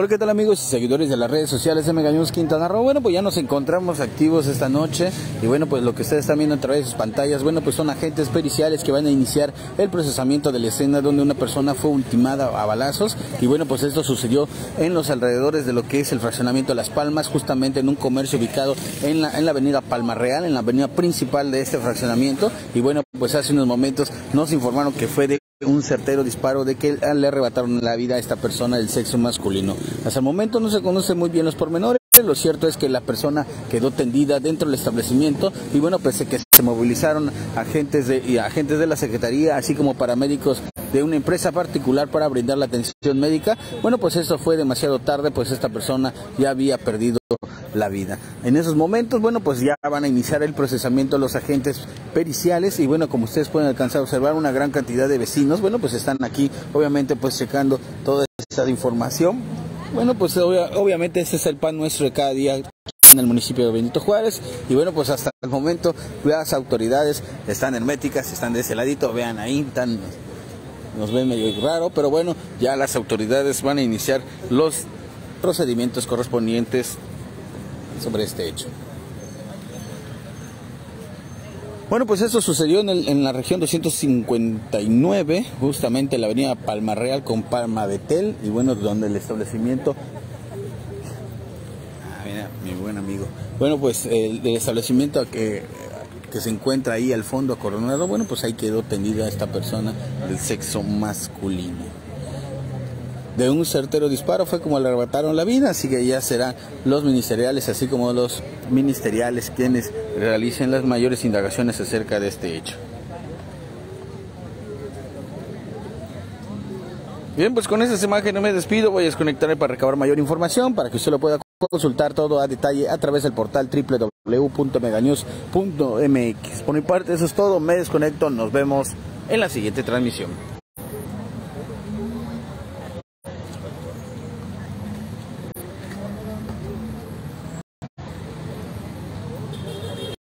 Hola, ¿qué tal amigos y seguidores de las redes sociales de Mega News Quintana Roo? Bueno, pues ya nos encontramos activos esta noche y bueno, pues lo que ustedes están viendo a través de sus pantallas, bueno, pues son agentes periciales que van a iniciar el procesamiento de la escena donde una persona fue ultimada a balazos y bueno, pues esto sucedió en los alrededores de lo que es el fraccionamiento de Las Palmas, justamente en un comercio ubicado en la, en la avenida Palma Real, en la avenida principal de este fraccionamiento y bueno, pues hace unos momentos nos informaron que fue de un certero disparo de que le arrebataron la vida a esta persona del sexo masculino. Hasta el momento no se conocen muy bien los pormenores. Lo cierto es que la persona quedó tendida dentro del establecimiento y bueno, pese que se movilizaron agentes de, y agentes de la Secretaría, así como paramédicos de una empresa particular para brindar la atención médica, bueno, pues eso fue demasiado tarde, pues esta persona ya había perdido la vida. En esos momentos, bueno, pues ya van a iniciar el procesamiento los agentes periciales y bueno, como ustedes pueden alcanzar a observar, una gran cantidad de vecinos, bueno, pues están aquí, obviamente, pues checando toda esta información. Bueno, pues obviamente ese es el pan nuestro de cada día en el municipio de Benito Juárez. Y bueno pues hasta el momento las autoridades están herméticas están de ese ladito. Vean ahí están nos ven medio raro. Pero bueno ya las autoridades van a iniciar los procedimientos correspondientes sobre este hecho. Bueno, pues eso sucedió en, el, en, la región 259, justamente en la avenida Palma Real con Palma Betel, y bueno, donde el establecimiento... Ah, mira, mi buen amigo. Bueno, pues el, el establecimiento que, que se encuentra ahí al fondo coronado, bueno, pues ahí quedó tendida esta persona del sexo masculino de un certero disparo fue como le arrebataron la vida, así que ya serán los ministeriales, así como los ministeriales quienes realicen las mayores indagaciones acerca de este hecho. Bien, pues con estas imágenes me despido, voy a desconectarme para recabar mayor información, para que usted lo pueda consultar todo a detalle a través del portal www.meganews.mx. Por mi parte eso es todo, me desconecto, nos vemos en la siguiente transmisión.